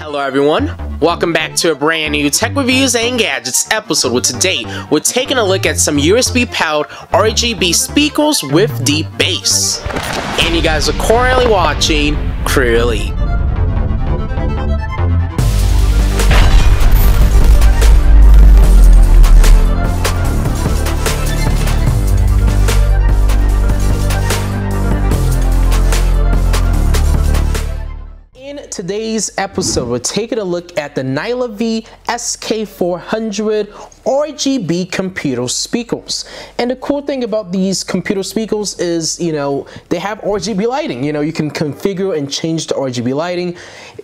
Hello everyone, welcome back to a brand new Tech Reviews and Gadgets episode where today we're taking a look at some USB powered RGB speakers with deep bass. And you guys are currently watching Crew today's episode, we're taking a look at the Nylavee SK400 RGB computer speakers. And the cool thing about these computer speakers is, you know, they have RGB lighting. You know, you can configure and change the RGB lighting.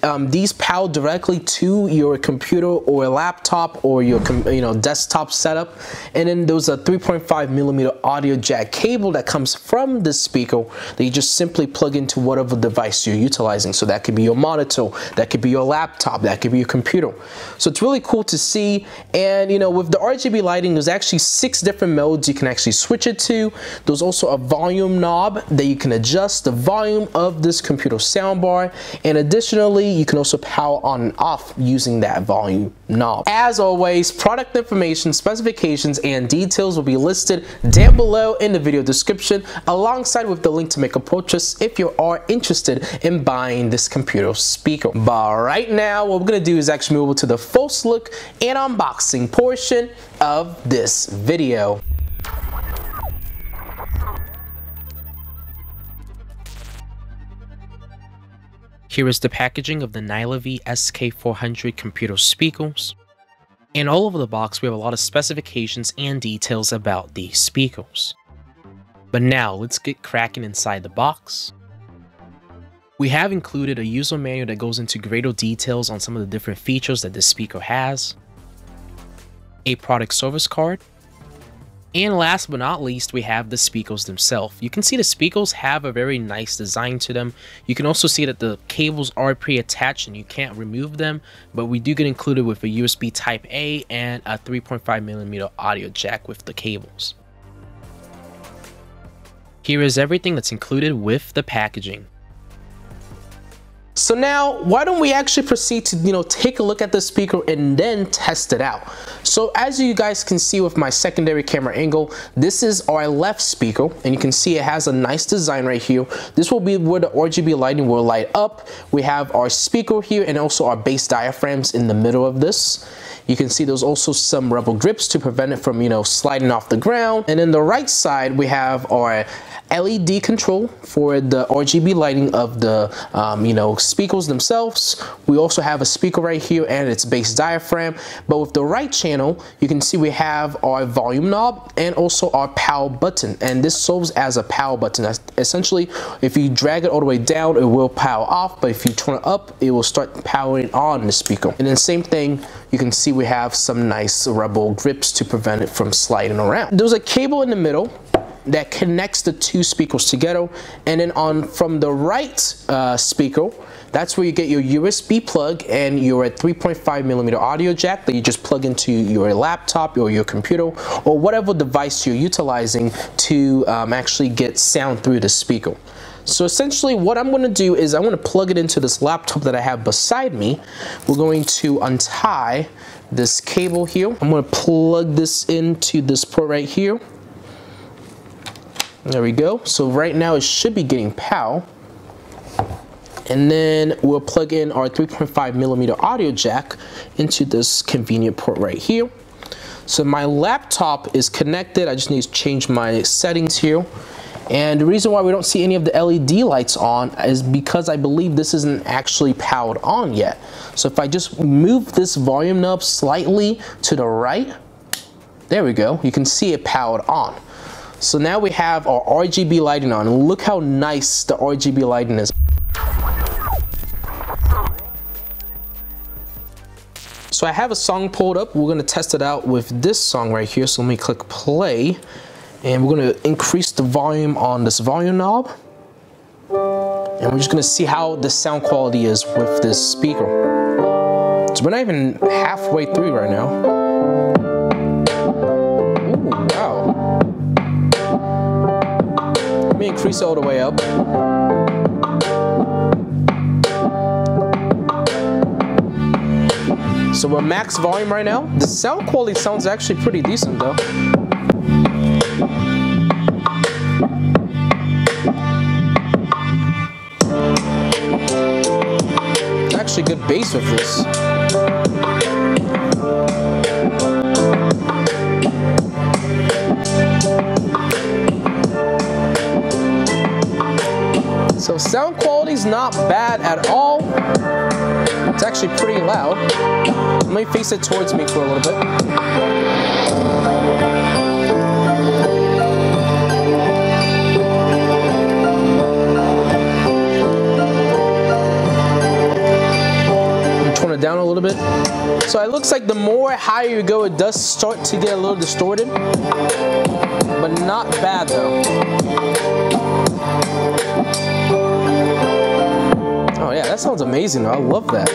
Um, these power directly to your computer or laptop or your, you know, desktop setup. And then there's a 3.5 millimeter audio jack cable that comes from the speaker that you just simply plug into whatever device you're utilizing. So that could be your monitor, that could be your laptop, that could be your computer. So it's really cool to see. And, you know, with with the RGB lighting, there's actually six different modes you can actually switch it to. There's also a volume knob that you can adjust the volume of this computer soundbar. And additionally, you can also power on and off using that volume knob. As always, product information, specifications, and details will be listed down below in the video description alongside with the link to make a purchase if you are interested in buying this computer speaker. But right now, what we're gonna do is actually move over to the first look and unboxing portion portion of this video. Here is the packaging of the Nylavee SK400 computer speakers. And all over the box we have a lot of specifications and details about these speakers. But now let's get cracking inside the box. We have included a user manual that goes into greater details on some of the different features that this speaker has a product service card, and last but not least, we have the speakers themselves. You can see the speakers have a very nice design to them. You can also see that the cables are pre-attached and you can't remove them, but we do get included with a USB type A and a 3.5 millimeter audio jack with the cables. Here is everything that's included with the packaging. So now, why don't we actually proceed to, you know, take a look at the speaker and then test it out. So as you guys can see with my secondary camera angle, this is our left speaker, and you can see it has a nice design right here. This will be where the RGB lighting will light up. We have our speaker here and also our bass diaphragms in the middle of this. You can see there's also some rubber grips to prevent it from, you know, sliding off the ground. And in the right side, we have our LED control for the RGB lighting of the um, you know speakers themselves. We also have a speaker right here and its bass diaphragm. But with the right channel, you can see we have our volume knob and also our power button. And this serves as a power button. Essentially, if you drag it all the way down, it will power off. But if you turn it up, it will start powering on the speaker. And then same thing, you can see we have some nice rubber grips to prevent it from sliding around. There's a cable in the middle that connects the two speakers together and then on from the right uh, speaker that's where you get your USB plug and your 3.5 millimeter audio jack that you just plug into your laptop or your computer or whatever device you're utilizing to um, actually get sound through the speaker. So essentially what I'm going to do is I'm to plug it into this laptop that I have beside me. We're going to untie this cable here. I'm to plug this into this port right here. There we go. So right now it should be getting POW. And then we'll plug in our 3.5 millimeter audio jack into this convenient port right here. So my laptop is connected. I just need to change my settings here. And the reason why we don't see any of the LED lights on is because I believe this isn't actually powered on yet. So if I just move this volume knob slightly to the right, there we go, you can see it powered on. So now we have our RGB lighting on. Look how nice the RGB lighting is. So I have a song pulled up. We're gonna test it out with this song right here. So let me click play. And we're gonna increase the volume on this volume knob. And we're just gonna see how the sound quality is with this speaker. So we're not even halfway through right now. Increase all the way up. So we're max volume right now. The sound quality sounds actually pretty decent though. Actually good bass with this. So sound quality is not bad at all. It's actually pretty loud. Let me face it towards me for a little bit. it down a little bit. So it looks like the more higher you go, it does start to get a little distorted, but not bad though. Oh yeah, that sounds amazing. I love that.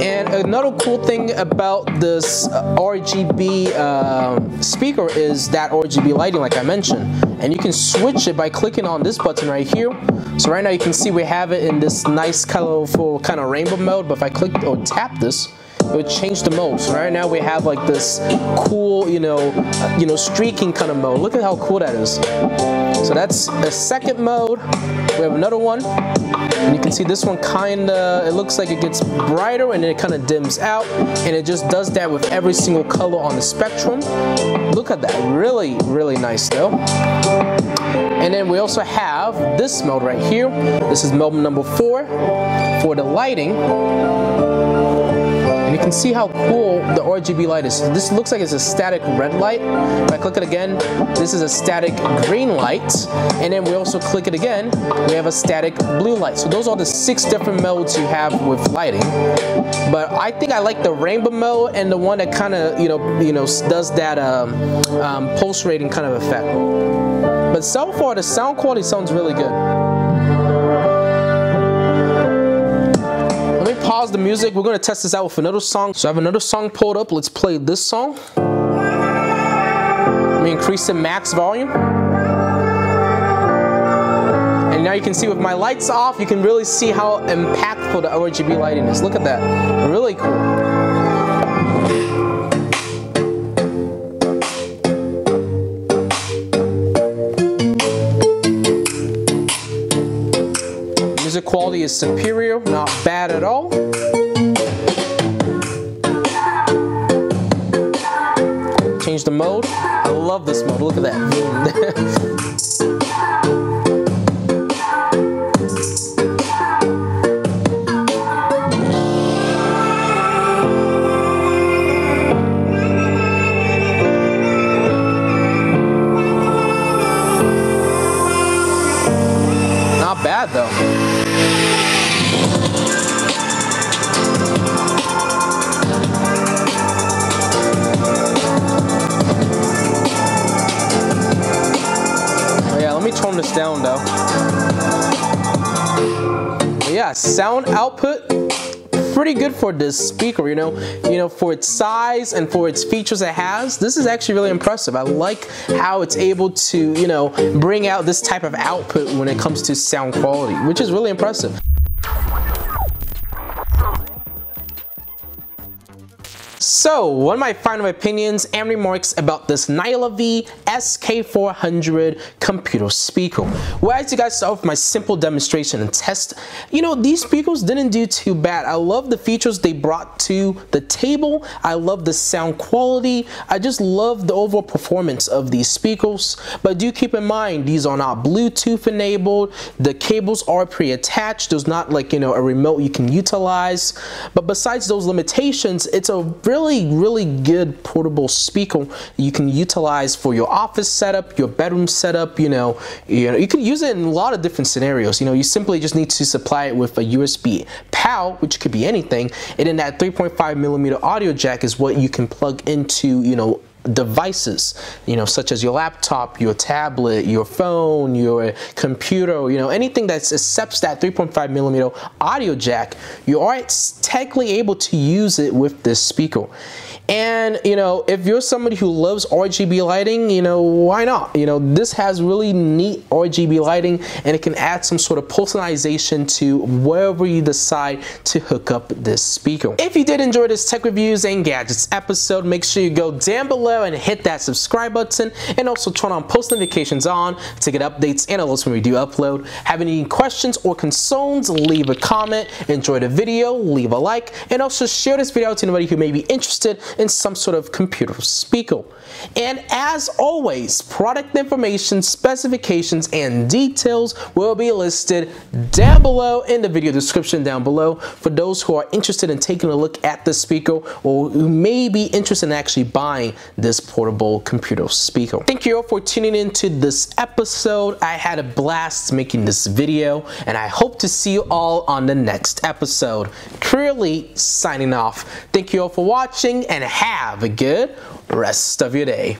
And another cool thing about this uh, RGB uh, speaker is that RGB lighting like I mentioned. And you can switch it by clicking on this button right here. So right now you can see we have it in this nice colorful kind of rainbow mode, but if I click or tap this, it would change the mode. So right now we have like this cool, you know, you know, streaking kind of mode. Look at how cool that is. So that's the second mode. We have another one. And you can see this one kind of, it looks like it gets brighter and then it kind of dims out. And it just does that with every single color on the spectrum. Look at that, really, really nice though. And then we also have this mode right here. This is mode number four for the lighting. See how cool the RGB light is. This looks like it's a static red light. If I click it again, this is a static green light. And then we also click it again, we have a static blue light. So those are the six different modes you have with lighting. But I think I like the rainbow mode and the one that kind of, you know, you know, does that um, um, pulse rating kind of effect. But so far, the sound quality sounds really good. Pause the music. We're gonna test this out with another song. So I have another song pulled up. Let's play this song. Let me increase the max volume. And now you can see with my lights off, you can really see how impactful the RGB lighting is. Look at that, really cool. Music quality is superior, not bad at all. Change the mode. I love this mode, look at that. Not bad though. Me tone this down though. But yeah, sound output pretty good for this speaker, you know, you know, for its size and for its features it has, this is actually really impressive. I like how it's able to, you know, bring out this type of output when it comes to sound quality, which is really impressive. So, one of my final opinions and remarks about this Nylavee SK400 computer speaker. Well, as you guys saw with my simple demonstration and test, you know, these speakers didn't do too bad. I love the features they brought to the table. I love the sound quality. I just love the overall performance of these speakers. But do keep in mind, these are not Bluetooth enabled. The cables are pre-attached. There's not like, you know, a remote you can utilize. But besides those limitations, it's a really, really good portable speaker you can utilize for your office setup, your bedroom setup, you know, you know, you can use it in a lot of different scenarios. You know, you simply just need to supply it with a USB PAL, which could be anything, and then that 3.5 millimeter audio jack is what you can plug into, you know, devices, you know, such as your laptop, your tablet, your phone, your computer, you know, anything that accepts that 3.5 millimeter audio jack, you are technically able to use it with this speaker. And, you know, if you're somebody who loves RGB lighting, you know, why not? You know, this has really neat RGB lighting and it can add some sort of personalization to wherever you decide to hook up this speaker. If you did enjoy this tech reviews and gadgets episode, make sure you go down below and hit that subscribe button and also turn on post notifications on to get updates and alerts when we do upload. Have any questions or concerns, leave a comment. Enjoy the video, leave a like, and also share this video to anybody who may be interested in some sort of computer speaker. And as always, product information, specifications, and details will be listed down below in the video description down below for those who are interested in taking a look at the speaker or who may be interested in actually buying this portable computer speaker. Thank you all for tuning in to this episode. I had a blast making this video and I hope to see you all on the next episode. CrewElite signing off. Thank you all for watching and have a good rest of your day.